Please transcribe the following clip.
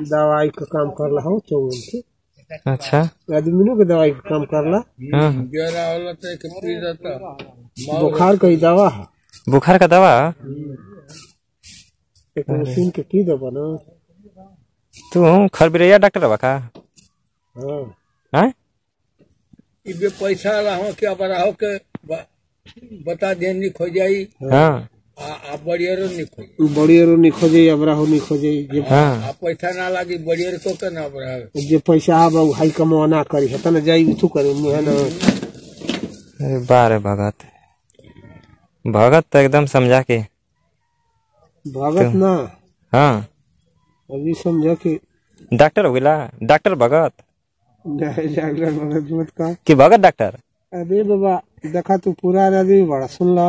दवाई का काम करला हो चौवन के अच्छा। आदमियों के दवाई का काम करला हाँ। जरा वाला तो एक पी रहता बुखार का ही दवा है। बुखार का दवा? एक मशीन के की दवा ना? तू खरबिरैया डॉक्टर बा का? हाँ। हैं? इबे पैसा रहो क्या बड़ा के बता दे निक हो जाई हाँ। बड़ियरो निक हो हो नहीं खोजे जे हाँ पैसा ना लागी बड़ियर को के ना बड़ा जे पैसा आबा हाई कमावा ना करी है तना जाई तू करे मुहे ना। अरे बारे भगत। भगत तो एकदम समझा के भगत ना? हाँ। अभी समझा कि डॉक्टर हो गेला डॉक्टर भगत। डॉक्टर भगत मत का कि भगत डॉक्टर? अरे बाबा देखा तू पूरा आदमी बड़ा सुन ला।